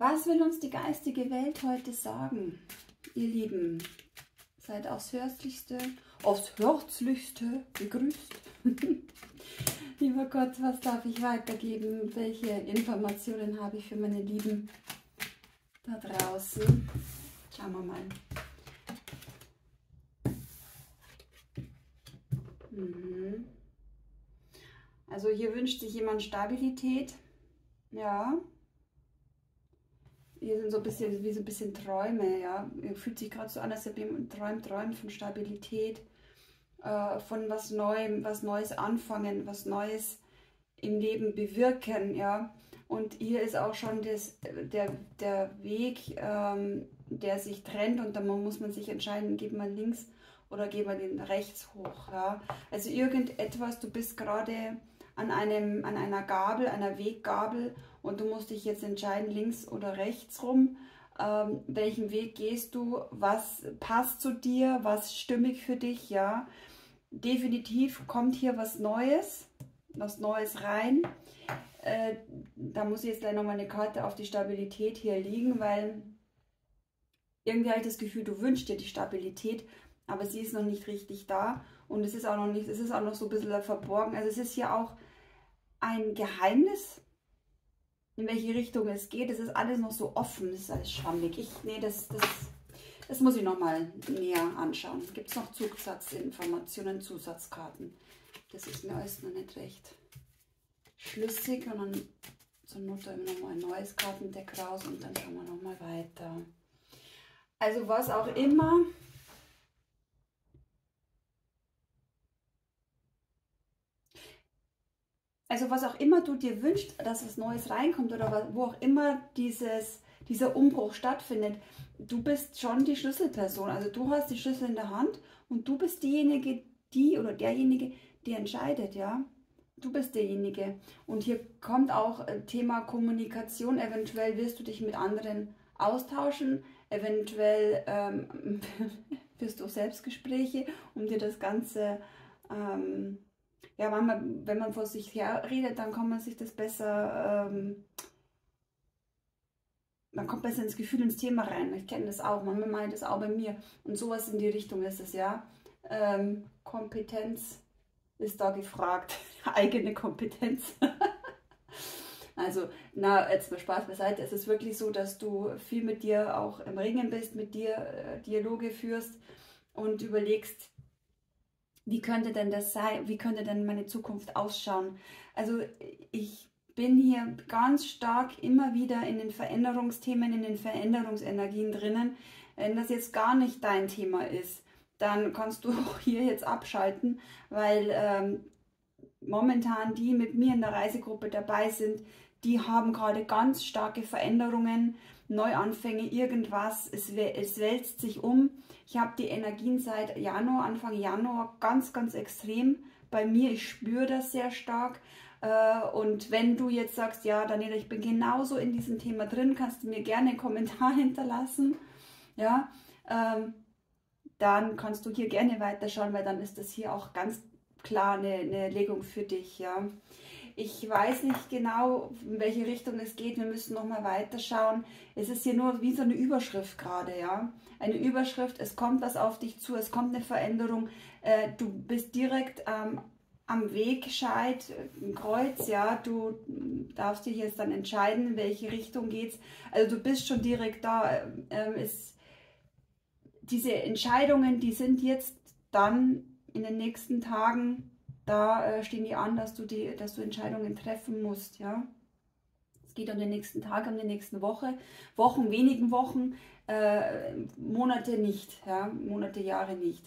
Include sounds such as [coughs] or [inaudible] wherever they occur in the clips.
Was will uns die geistige Welt heute sagen, ihr Lieben? Seid aufs Herzlichste, aufs Herzlichste gegrüßt. [laughs] Lieber Gott, was darf ich weitergeben? Welche Informationen habe ich für meine Lieben da draußen? Schauen wir mal. Mhm. Also hier wünscht sich jemand Stabilität. Ja, hier sind so ein bisschen wie so ein bisschen Träume, ja. Fühlt sich gerade so an, als ob jemand träumt, träumt von Stabilität, äh, von was Neuem, was Neues anfangen, was Neues im Leben bewirken, ja. Und hier ist auch schon das, der, der Weg, ähm, der sich trennt und dann muss man sich entscheiden, geht man links oder geht man den rechts hoch, ja. Also irgendetwas, du bist gerade an, einem, an einer Gabel, einer Weggabel und du musst dich jetzt entscheiden, links oder rechts rum. Ähm, welchen Weg gehst du? Was passt zu dir? Was stimmig für dich? Ja, definitiv kommt hier was Neues, was Neues rein. Äh, da muss ich jetzt gleich nochmal eine Karte auf die Stabilität hier liegen, weil irgendwie habe ich das Gefühl, du wünschst dir die Stabilität, aber sie ist noch nicht richtig da und es ist auch noch nicht, es ist auch noch so ein bisschen verborgen. Also es ist hier auch ein Geheimnis, in welche Richtung es geht. Es ist alles noch so offen, es ist alles schwammig. Ich, nee, das, das, das muss ich nochmal näher anschauen. Gibt es noch Zusatzinformationen, Zusatzkarten? Das ist mir alles noch nicht recht schlüssig. Und dann zur Not nochmal ein neues Kartendeck raus und dann schauen wir nochmal weiter. Also was auch immer also was auch immer du dir wünschst, dass was Neues reinkommt oder wo auch immer dieses, dieser Umbruch stattfindet, du bist schon die Schlüsselperson. Also du hast die Schlüssel in der Hand und du bist diejenige, die oder derjenige, der entscheidet, ja. Du bist derjenige. Und hier kommt auch äh, Thema Kommunikation. Eventuell wirst du dich mit anderen austauschen. Eventuell ähm, [laughs] wirst du Selbstgespräche, um dir das Ganze ähm, ja, manchmal, wenn man vor sich her redet, dann kann man sich das besser, ähm, man kommt besser ins Gefühl, ins Thema rein. Ich kenne das auch, manchmal meint das auch bei mir. Und sowas in die Richtung ist es, ja. Ähm, Kompetenz ist da gefragt, [laughs] eigene Kompetenz. [laughs] also, na, jetzt mal Spaß beiseite. Es ist wirklich so, dass du viel mit dir auch im Ringen bist, mit dir äh, Dialoge führst und überlegst, wie könnte denn das sein, wie könnte denn meine Zukunft ausschauen. Also ich bin hier ganz stark immer wieder in den Veränderungsthemen, in den Veränderungsenergien drinnen. Wenn das jetzt gar nicht dein Thema ist, dann kannst du [laughs] auch hier jetzt abschalten, weil ähm, momentan die mit mir in der Reisegruppe dabei sind, die haben gerade ganz starke Veränderungen, Neuanfänge, irgendwas, es, es wälzt sich um. Ich habe die Energien seit Januar, Anfang Januar ganz, ganz extrem bei mir. Ich spüre das sehr stark. Äh, und wenn du jetzt sagst, ja, Daniela, ich bin genauso in diesem Thema drin, kannst du mir gerne einen Kommentar [laughs] hinterlassen. Ja, ähm, dann kannst du hier gerne weiterschauen, weil dann ist das hier auch ganz klar eine, eine Legung für dich. Ja. Ich weiß nicht genau, in welche Richtung es geht. Wir müssen noch mal weiterschauen. Es ist hier nur wie so eine Überschrift gerade, ja. Eine Überschrift, es kommt was auf dich zu, es kommt eine Veränderung. Äh, du bist direkt ähm, am Wegscheid, ein Kreuz, ja. Du darfst dich jetzt dann entscheiden, in welche Richtung geht's. Also du bist schon direkt da. Ähm, es, diese Entscheidungen, die sind jetzt dann in den nächsten Tagen da äh, stehen die an, dass du, die, dass du Entscheidungen treffen musst. Ja? Es geht um den nächsten Tag, um die nächste Woche, Wochen, wenigen Wochen, äh, Monate nicht, ja? Monate, Jahre nicht.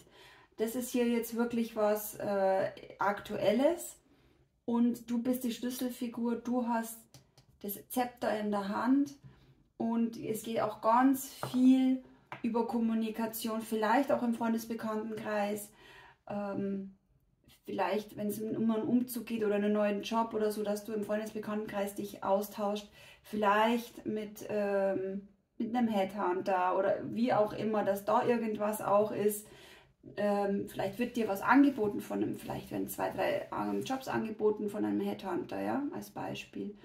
Das ist hier jetzt wirklich was äh, Aktuelles und du bist die Schlüsselfigur, du hast das Zepter in der Hand und es geht auch ganz viel über Kommunikation, vielleicht auch im Freundesbekanntenkreis. Ähm, vielleicht, wenn es um einen Umzug geht oder einen neuen Job oder so, dass du im Freundesbekanntenkreis dich austauscht, vielleicht mit, ähm, mit einem Headhunter oder wie auch immer, dass da irgendwas auch ist. Ähm, vielleicht wird dir was angeboten von einem, vielleicht werden zwei, drei ähm, Jobs angeboten von einem Headhunter, ja, als Beispiel.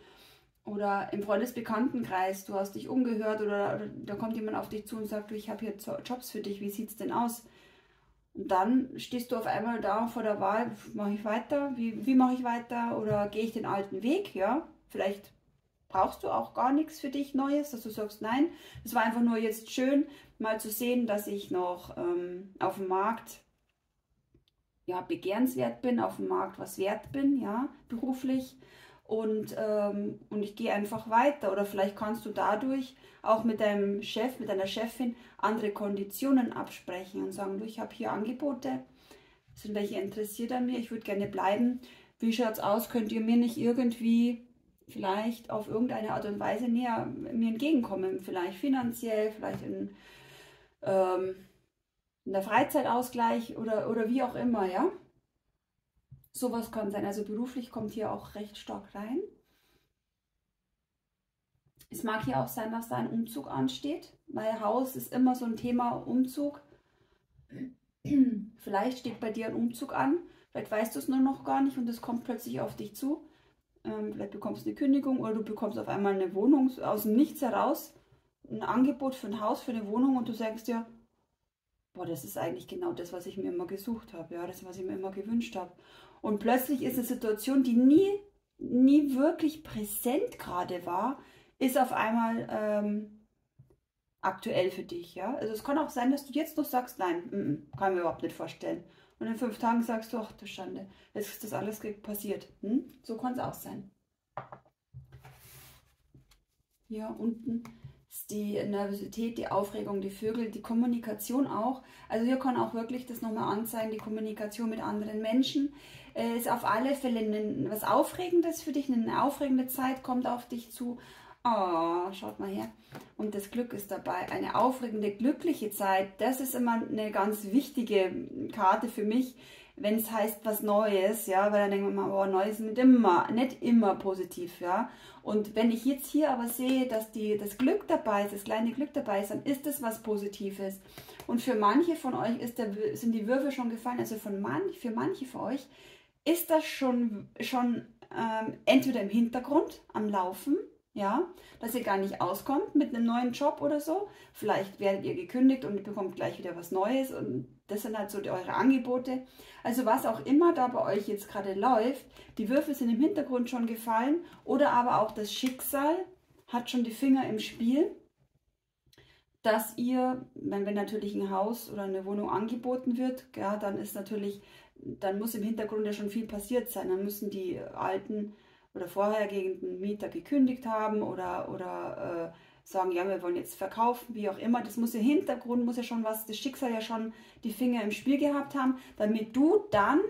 oder im Freundesbekanntenkreis, du hast dich umgehört oder, oder da kommt jemand auf dich zu und sagt, du, ich habe hier Jobs für dich, wie sieht es denn aus? Und dann stehst du auf einmal da vor der Wahl, mache ich weiter, wie, wie mache ich weiter? Oder gehe ich den alten Weg, ja? Vielleicht brauchst du auch gar nichts für dich Neues, dass du sagst, nein, es war einfach nur jetzt schön, mal zu sehen, dass ich noch ähm, auf dem Markt ja, begehrenswert bin, auf dem Markt was wert bin, ja, beruflich und, ähm, und ich gehe einfach weiter. Oder vielleicht kannst du dadurch auch mit deinem Chef, mit deiner Chefin andere Konditionen absprechen und sagen, du, ich habe hier Angebote, sind welche interessiert an mir, ich würde gerne bleiben. Wie schaut es aus? Könnt ihr mir nicht irgendwie vielleicht auf irgendeine Art und Weise näher mir entgegenkommen? Vielleicht finanziell, vielleicht in, ähm, in der Freizeitausgleich oder, oder wie auch immer, ja? Sowas kann sein. Also beruflich kommt hier auch recht stark rein. Es mag hier auch sein, dass da ein Umzug ansteht, weil Haus ist immer so ein Thema Umzug. [clears throat] Vielleicht steht bei dir ein Umzug an, vielleicht weißt du es nur noch gar nicht und es kommt plötzlich auf dich zu. Ähm, vielleicht bekommst du eine Kündigung oder du bekommst auf einmal eine Wohnung aus dem Nichts heraus, ein Angebot für ein Haus, für eine Wohnung und du sagst dir, boah, das ist eigentlich genau das, was ich mir immer gesucht habe, ja, das, was ich mir immer gewünscht habe. Und plötzlich ist eine Situation, die nie, nie wirklich präsent gerade war, ist auf einmal ähm, aktuell für dich. Ja? Also es kann auch sein, dass du jetzt noch sagst, nein, m -m, kann mir überhaupt nicht vorstellen. Und in fünf Tagen sagst du, ach du Schande, jetzt ist das alles passiert. Hm? So kann es auch sein. Hier unten ist die Nervosität, die Aufregung, die Vögel, die Kommunikation auch. Also hier kann auch wirklich das nochmal anzeigen, die Kommunikation mit anderen Menschen. Äh, ist auf alle Fälle ein, was Aufregendes für dich, eine aufregende Zeit kommt auf dich zu. Oh, schaut mal her. Und das Glück ist dabei. Eine aufregende, glückliche Zeit. Das ist immer eine ganz wichtige Karte für mich, wenn es heißt was Neues, ja, weil dann denkt man mal, oh, Neues nicht immer, nicht immer positiv, ja. Und wenn ich jetzt hier aber sehe, dass die, das Glück dabei ist, das kleine Glück dabei ist, dann ist es was Positives. Und für manche von euch ist der, sind die Würfel schon gefallen, also von manch, für manche von euch ist das schon, schon ähm, entweder im Hintergrund am Laufen, ja, dass ihr gar nicht auskommt mit einem neuen Job oder so. Vielleicht werdet ihr gekündigt und ihr bekommt gleich wieder was Neues und das sind halt so die, eure Angebote. Also was auch immer da bei euch jetzt gerade läuft, die Würfel sind im Hintergrund schon gefallen oder aber auch das Schicksal hat schon die Finger im Spiel, dass ihr, wenn, wenn natürlich ein Haus oder eine Wohnung angeboten wird, ja, dann ist natürlich dann muss im Hintergrund ja schon viel passiert sein. Dann müssen die alten oder vorhergehenden Mieter gekündigt haben oder, oder äh, sagen, ja, wir wollen jetzt verkaufen, wie auch immer. Das muss im Hintergrund, muss ja schon was, das Schicksal ja schon die Finger im Spiel gehabt haben, damit du dann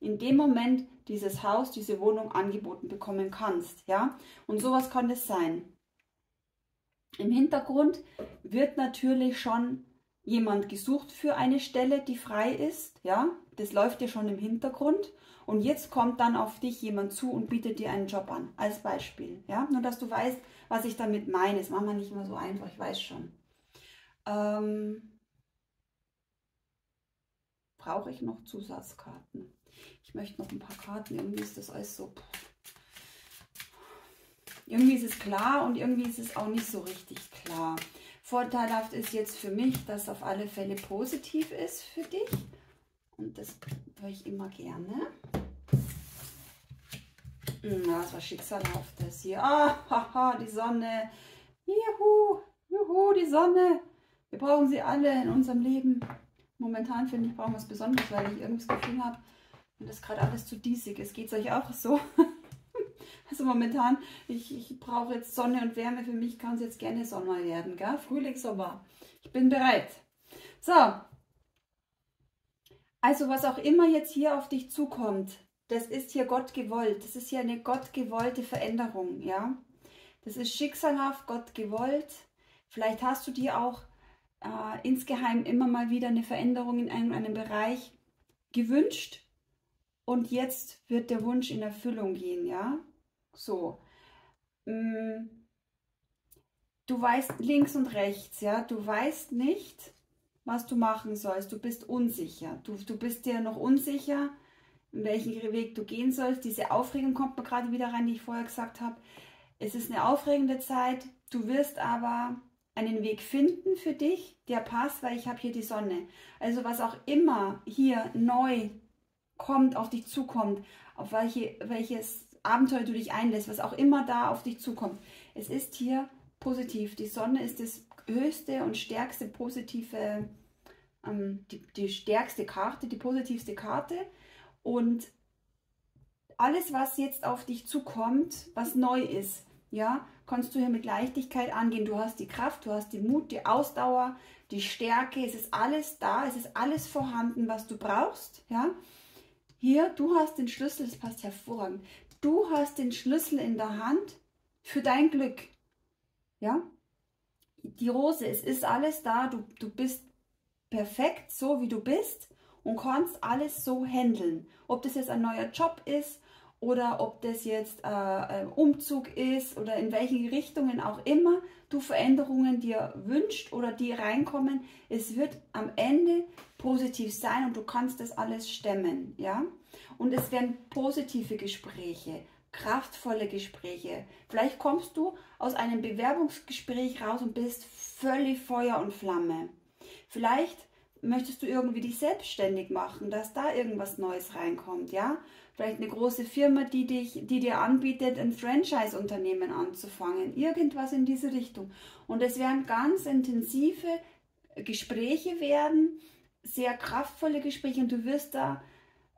in dem Moment dieses Haus, diese Wohnung angeboten bekommen kannst. Ja? Und sowas kann es sein. Im Hintergrund wird natürlich schon jemand gesucht für eine Stelle, die frei ist, ja, das läuft ja schon im Hintergrund und jetzt kommt dann auf dich jemand zu und bietet dir einen Job an, als Beispiel, ja, nur dass du weißt, was ich damit meine, das machen wir nicht immer so einfach, ich weiß schon. Ähm, brauche ich noch Zusatzkarten? Ich möchte noch ein paar Karten, irgendwie ist das alles so, irgendwie ist es klar und irgendwie ist es auch nicht so richtig klar. Vorteilhaft ist jetzt für mich, dass auf alle Fälle positiv ist für dich. Und das höre ich immer gerne. Hm, ja, das war Schicksalhaftes hier. Ah, haha, die Sonne. Juhu, juhu, die Sonne. Wir brauchen sie alle in unserem Leben. Momentan finde ich, brauchen wir es besonders, weil ich irgendwie das Gefühl habe, wenn das gerade alles zu diesig ist. Geht es euch auch so? [laughs] Also momentan, ich, ich brauche jetzt Sonne und Wärme. Für mich kann es jetzt gerne Sommer werden. Gell? Frühling, Sommer. Ich bin bereit. So. Also was auch immer jetzt hier auf dich zukommt, das ist hier Gott gewollt. Das ist hier eine Gott gewollte Veränderung. Ja? Das ist schicksalhaft, Gott gewollt. Vielleicht hast du dir auch äh, insgeheim immer mal wieder eine Veränderung in einem, einem Bereich gewünscht und jetzt wird der Wunsch in Erfüllung gehen, ja? So. Mm. Du weißt links und rechts, ja. Du weißt nicht, was du machen sollst. Du bist unsicher. Du, du bist dir noch unsicher, in welchen Weg du gehen sollst. Diese Aufregung kommt mir gerade wieder rein, die ich vorher gesagt habe. Es ist eine aufregende Zeit. Du wirst aber einen Weg finden für dich, der passt, weil ich habe hier die Sonne. Also was auch immer hier neu kommt, auf dich zukommt, auf welche, welches Abenteuer du dich einlässt, was auch immer da auf dich zukommt. Es ist hier positiv. Die Sonne ist das höchste und stärkste positive, ähm, die, die stärkste Karte, die positivste Karte. Und alles, was jetzt auf dich zukommt, was neu ist, ja, kannst du hier mit Leichtigkeit angehen. Du hast die Kraft, du hast die Mut, die Ausdauer, die Stärke. Es ist alles da, es ist alles vorhanden, was du brauchst. Ja, hier, du hast den Schlüssel, das passt hervorragend. Du hast den Schlüssel in der Hand für dein Glück. Ja, die Rose, es ist alles da. Du, du bist perfekt, so wie du bist und kannst alles so handeln. Ob das jetzt ein neuer Job ist oder ob das jetzt äh, ein Umzug ist oder in welchen Richtungen auch immer du Veränderungen dir wünscht oder die reinkommen, es wird am Ende positiv sein und du kannst das alles stemmen, ja? Und es werden positive Gespräche, kraftvolle Gespräche. Vielleicht kommst du aus einem Bewerbungsgespräch raus und bist völlig Feuer und Flamme. Vielleicht möchtest du irgendwie dich selbstständig machen, dass da irgendwas Neues reinkommt, ja? Vielleicht eine große Firma, die dich, die dir anbietet, ein Franchise-Unternehmen anzufangen, irgendwas in diese Richtung. Und es werden ganz intensive Gespräche werden, sehr kraftvolle Gespräche und du wirst da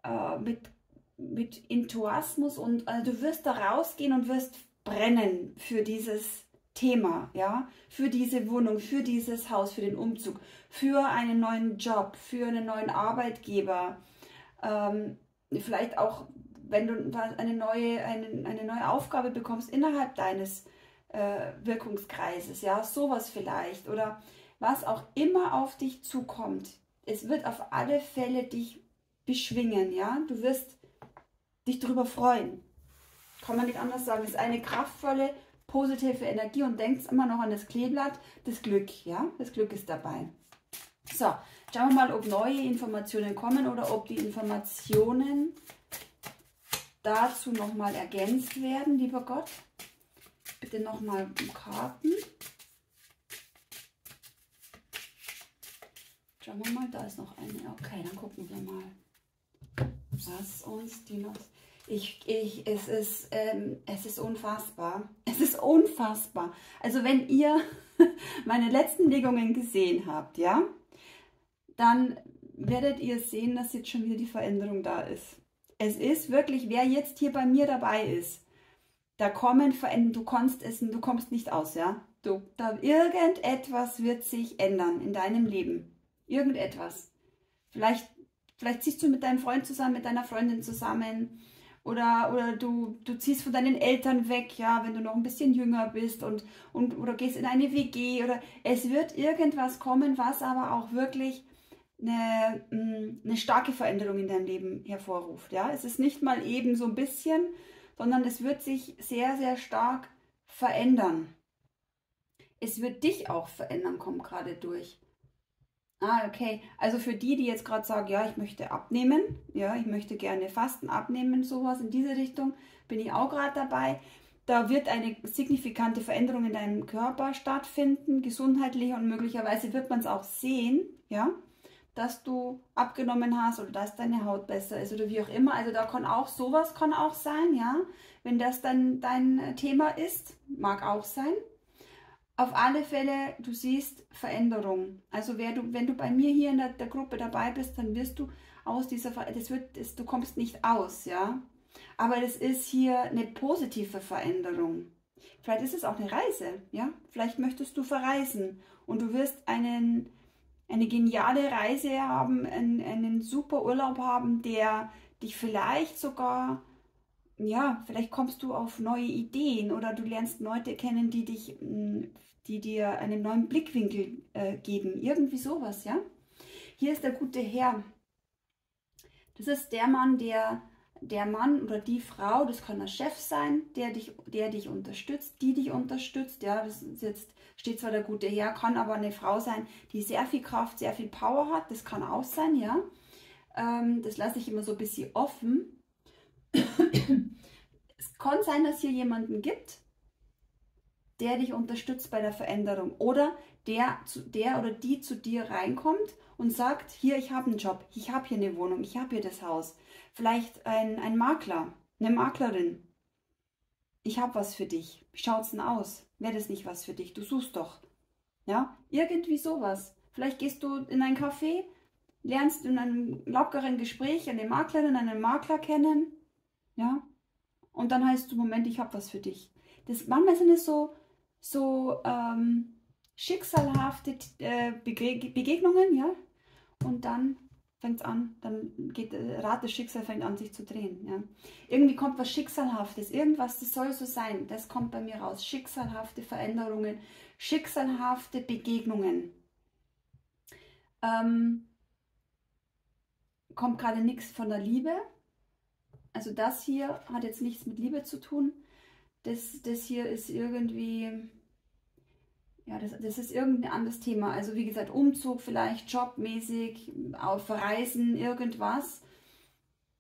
äh, mit, mit Enthusiasmus und also du wirst da rausgehen und wirst brennen für dieses Thema, ja, für diese Wohnung, für dieses Haus, für den Umzug, für einen neuen Job, für einen neuen Arbeitgeber, ähm, vielleicht auch, wenn du eine neue, eine, eine neue Aufgabe bekommst innerhalb deines äh, Wirkungskreises, ja, sowas vielleicht oder was auch immer auf dich zukommt. Es wird auf alle Fälle dich beschwingen, ja, du wirst dich darüber freuen. Kann man nicht anders sagen. Es ist eine kraftvolle, positive Energie und denkt immer noch an das Kleeblatt, das Glück, ja, das Glück ist dabei. So, schauen wir mal, ob neue Informationen kommen oder ob die Informationen dazu nochmal ergänzt werden, lieber Gott. Bitte nochmal Karten. Schauen wir mal, da ist noch eine. Okay, dann gucken wir mal, was uns die noch ich, ich, es, ist, ähm, es ist unfassbar. Es ist unfassbar. Also wenn ihr [laughs] meine letzten Legungen gesehen habt, ja, dann werdet ihr sehen, dass jetzt schon wieder die Veränderung da ist. Es ist wirklich, wer jetzt hier bei mir dabei ist, da kommen Veränderungen, du kommst es, du kommst nicht aus, ja. Du, da irgendetwas wird sich ändern in deinem Leben. Irgendetwas. Vielleicht, vielleicht ziehst du mit deinem Freund zusammen, mit deiner Freundin zusammen oder, oder du, du ziehst von deinen Eltern weg, ja, wenn du noch ein bisschen jünger bist und, und oder gehst in eine WG oder es wird irgendwas kommen, was aber auch wirklich eine, mm, eine starke Veränderung in deinem Leben hervorruft. Ja? Es ist nicht mal eben so ein bisschen, sondern es wird sich sehr, sehr stark verändern. Es wird dich auch verändern, kommt gerade durch. Ah, okay. Also für die, die jetzt gerade sagen, ja, ich möchte abnehmen, ja, ich möchte gerne Fasten abnehmen, sowas in diese Richtung, bin ich auch gerade dabei. Da wird eine signifikante Veränderung in deinem Körper stattfinden, gesundheitlich und möglicherweise wird man es auch sehen, ja, dass du abgenommen hast oder dass deine Haut besser ist oder wie auch immer. Also da kann auch sowas kann auch sein, ja, wenn das dann dein Thema ist, mag auch sein auf alle Fälle, du siehst Veränderung. Also du, wenn du bei mir hier in der, der Gruppe dabei bist, dann wirst du aus dieser das das, du kommst nicht aus, ja. Aber das ist hier eine positive Veränderung. Vielleicht ist es auch eine Reise, ja. Vielleicht möchtest du verreisen und du wirst einen, eine geniale Reise haben, einen, einen super Urlaub haben, der dich vielleicht sogar ja, vielleicht kommst du auf neue Ideen oder du lernst Leute kennen, die dich mm, die dir einen neuen Blickwinkel äh, geben. Irgendwie sowas, ja. Hier ist der gute Herr. Das ist der Mann, der der Mann oder die Frau, das kann der Chef sein, der dich, der dich unterstützt, die dich unterstützt. Ja, das jetzt steht zwar der gute Herr, kann aber eine Frau sein, die sehr viel Kraft, sehr viel Power hat. Das kann auch sein, ja. Ähm, das lasse ich immer so ein bisschen offen. Es kann sein, dass hier jemanden gibt, der dich unterstützt bei der Veränderung oder der, der oder die zu dir reinkommt und sagt, hier, ich habe einen Job, ich habe hier eine Wohnung, ich habe hier das Haus. Vielleicht ein, ein Makler, eine Maklerin. Ich habe was für dich. Wie schaut's denn aus? Wäre das nicht was für dich? Du suchst doch. Ja, irgendwie sowas. Vielleicht gehst du in ein Café, lernst in einem lockeren Gespräch eine Maklerin, einen Makler kennen. Ja, und dann heißt du, Moment, ich habe was für dich. Das, manchmal sind es so, so ähm, schicksalhafte äh, Begegnungen, ja. Und dann fängt es an, dann geht äh, Rad des Schicksals fängt an sich zu drehen. Ja. Irgendwie kommt was Schicksalhaftes, irgendwas, das soll so sein, das kommt bei mir raus. Schicksalhafte Veränderungen, schicksalhafte Begegnungen. Ähm, kommt gerade nichts von der Liebe. Also das hier hat jetzt nichts mit Liebe zu tun. Das, das hier ist irgendwie, ja, das, das ist irgendein anderes Thema. Also wie gesagt, Umzug vielleicht, jobmäßig, auf Reisen, irgendwas.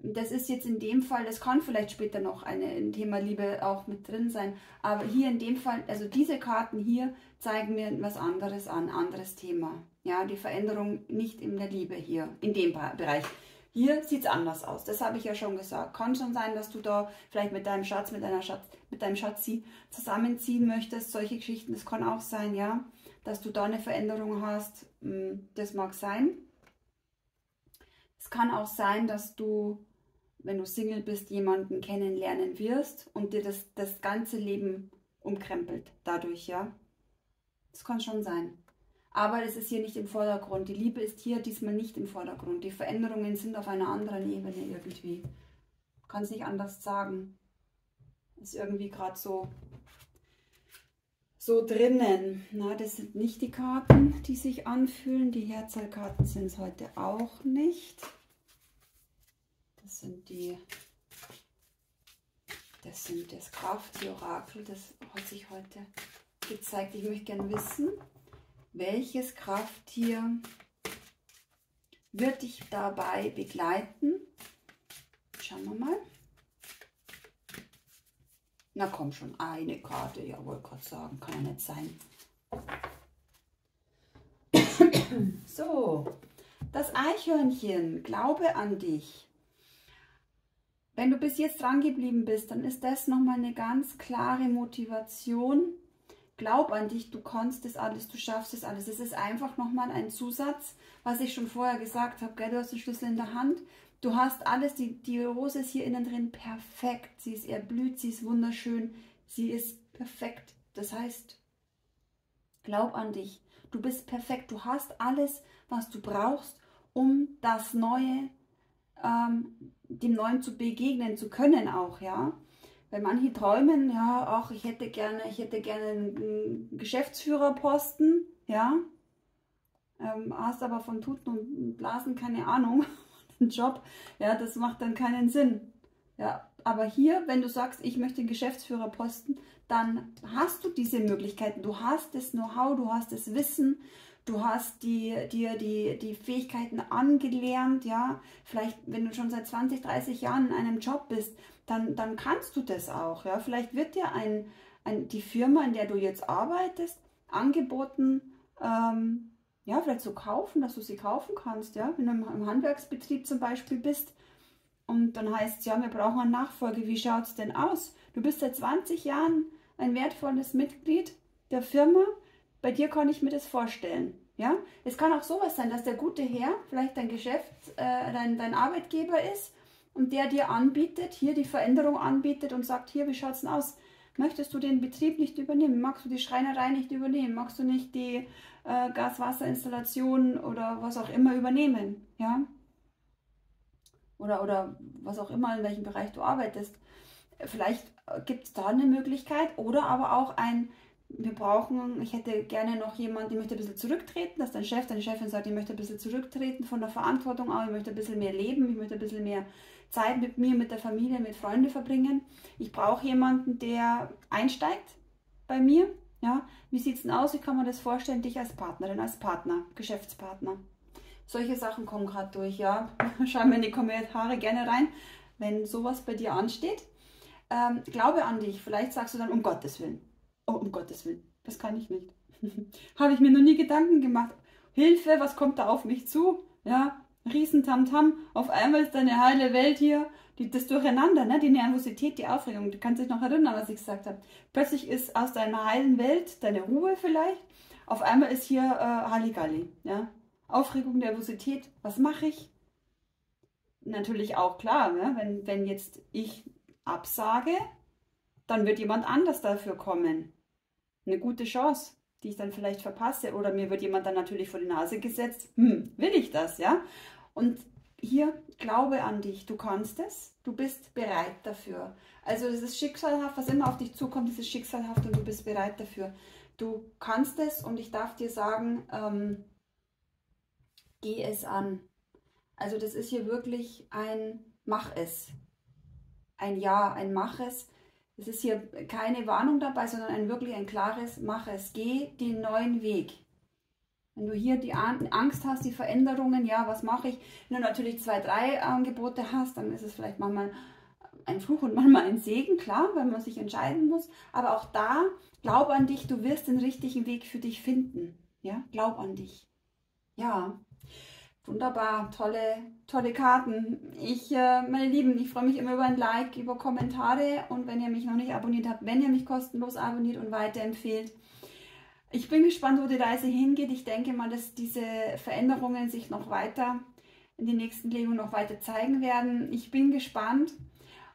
Das ist jetzt in dem Fall, das kann vielleicht später noch eine, ein Thema Liebe auch mit drin sein. Aber hier in dem Fall, also diese Karten hier zeigen mir was anderes an, anderes Thema. Ja, die Veränderung nicht in der Liebe hier, in dem Bereich. Hier sieht es anders aus. Das habe ich ja schon gesagt. Kann schon sein, dass du da vielleicht mit deinem Schatz, mit deiner Schatz, mit deinem Schatzi zusammenziehen möchtest. Solche Geschichten, das kann auch sein, ja. Dass du da eine Veränderung hast. Hm, das mag sein. Es kann auch sein, dass du, wenn du Single bist, jemanden kennenlernen wirst und dir das, das ganze Leben umkrempelt dadurch, ja. Das kann schon sein. Aber es ist hier nicht im Vordergrund. Die Liebe ist hier diesmal nicht im Vordergrund. Die Veränderungen sind auf einer anderen Ebene irgendwie. Kann es nicht anders sagen. Ist irgendwie gerade so, so drinnen. Na, das sind nicht die Karten, die sich anfühlen. Die Herzalkarten sind es heute auch nicht. Das sind die, das sind das Kraft, die Orakel. Das hat sich heute gezeigt. Ich möchte gerne wissen, welches Krafttier wird dich dabei begleiten? Schauen wir mal. Na komm schon, eine Karte. Ja, wollte gerade sagen, kann ja nicht sein. [coughs] So, das Eichhörnchen, glaube an dich. Wenn du bis jetzt dran geblieben bist, dann ist das nochmal eine ganz klare Motivation, Glaub an dich, du kannst das alles, du schaffst das alles. Es ist einfach nochmal ein Zusatz, was ich schon vorher gesagt habe. Du hast den Schlüssel in der Hand, du hast alles, die, die Rose ist hier innen drin perfekt. Sie ist erblüht, sie ist wunderschön, sie ist perfekt. Das heißt, glaub an dich. Du bist perfekt, du hast alles, was du brauchst, um das Neue, ähm, dem Neuen zu begegnen zu können auch, ja. Weil manche träumen, ja, ach, ich hätte gerne, ich hätte gerne einen Geschäftsführerposten, ja. Ähm, hast aber von Tuten und Blasen keine Ahnung, [laughs] einen Job, ja, das macht dann keinen Sinn. Ja, aber hier, wenn du sagst, ich möchte einen Geschäftsführerposten, dann hast du diese Möglichkeiten. Du hast das Know-how, du hast das Wissen, du hast dir die, die, Fähigkeiten angelernt, ja. Vielleicht, wenn du schon seit 20, 30 Jahren in einem Job bist, dann, dann kannst du das auch. Ja? Vielleicht wird dir ein, ein, die Firma, in der du jetzt arbeitest, angeboten, ähm, ja, vielleicht zu kaufen, dass du sie kaufen kannst. Ja? Wenn du im, im Handwerksbetrieb zum Beispiel bist und dann heißt es, ja, wir brauchen eine Nachfolge. Wie schaut es denn aus? Du bist seit 20 Jahren ein wertvolles Mitglied der Firma. Bei dir kann ich mir das vorstellen. Ja, es kann auch sowas sein, dass der gute Herr vielleicht dein Geschäft, äh, dein, dein Arbeitgeber ist und der dir anbietet, hier die Veränderung anbietet und sagt, hier, wie schaut es denn aus? Möchtest du den Betrieb nicht übernehmen? Magst du die Schreinerei nicht übernehmen? Magst du nicht die äh, Gas-Wasser-Installation oder was auch immer übernehmen? Ja? Oder, oder was auch immer, in welchem Bereich du arbeitest. Vielleicht gibt es da eine Möglichkeit oder aber auch ein, wir brauchen, ich hätte gerne noch jemanden, der möchte ein bisschen zurücktreten, dass dein Chef, deine Chefin sagt, ich möchte ein bisschen zurücktreten von der Verantwortung auch, ich möchte ein bisschen mehr leben, ich möchte ein bisschen mehr Zeit mit mir, mit der Familie, mit Freunden verbringen. Ich brauche jemanden, der einsteigt bei mir. Ja, wie sieht es denn aus? Wie kann man das vorstellen, dich als Partnerin, als Partner, Geschäftspartner? Solche Sachen kommen gerade durch, ja. [laughs] Schau mir in die Kommentare gerne rein, wenn sowas bei dir ansteht. Ähm, glaube an dich. Vielleicht sagst du dann, um Gottes Willen. Oh, um Gottes Willen, das kann ich nicht. [laughs] Habe ich mir noch nie Gedanken gemacht. Hilfe, was kommt da auf mich zu? Ja, Riesentamtam. Auf einmal ist deine heile Welt hier, die, das Durcheinander, ne? die Nervosität, die Aufregung. Du kannst dich noch erinnern, was ich gesagt habe. Plötzlich ist aus deiner heilen Welt deine Ruhe vielleicht. Auf einmal ist hier äh, Halligalli. Ja? Aufregung, Nervosität. Was mache ich? Natürlich auch klar, ne? wenn, wenn jetzt ich absage, dann wird jemand anders dafür kommen. Eine gute Chance die ich dann vielleicht verpasse oder mir wird jemand dann natürlich vor die Nase gesetzt, hm, will ich das, ja? Und hier glaube an dich, du kannst es, du bist bereit dafür. Also es ist schicksalhaft, was immer auf dich zukommt, es ist schicksalhaft und du bist bereit dafür. Du kannst es und ich darf dir sagen, ähm, geh es an. Also das ist hier wirklich ein Mach es. Ein Ja, ein Mach es. Es ist hier keine Warnung dabei, sondern ein wirklich ein klares Mach es. Geh den neuen Weg. Wenn du hier die Angst hast, die Veränderungen, ja, was mache ich? Wenn du natürlich zwei, drei Angebote hast, dann ist es vielleicht manchmal ein Fluch und manchmal ein Segen, klar, weil man sich entscheiden muss. Aber auch da, glaub an dich, du wirst den richtigen Weg für dich finden. Ja, glaub an dich. Ja, Wunderbar, tolle, tolle Karten. Ich, äh, meine Lieben, ich freue mich immer über ein Like, über Kommentare und wenn ihr mich noch nicht abonniert habt, wenn ihr mich kostenlos abonniert und weiterempfehlt. Ich bin gespannt, wo die Reise hingeht. Ich denke mal, dass diese Veränderungen sich noch weiter in den nächsten Legungen noch weiter zeigen werden. Ich bin gespannt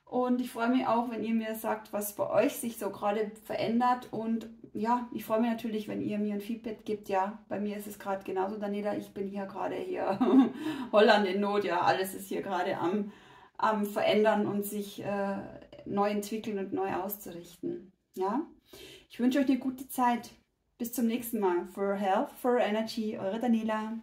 und ich freue mich auch, wenn ihr mir sagt, was bei euch sich so gerade verändert und ja, ich freue mich natürlich, wenn ihr mir ein Feedback gibt. Ja, bei mir ist es gerade genauso, Daniela. Ich bin hier gerade hier [laughs] Holland in Not. Ja, alles ist hier gerade am, am Verändern und sich äh, neu entwickeln und neu auszurichten. Ja, ich wünsche euch eine gute Zeit. Bis zum nächsten Mal. For Health, for Energy, eure Daniela.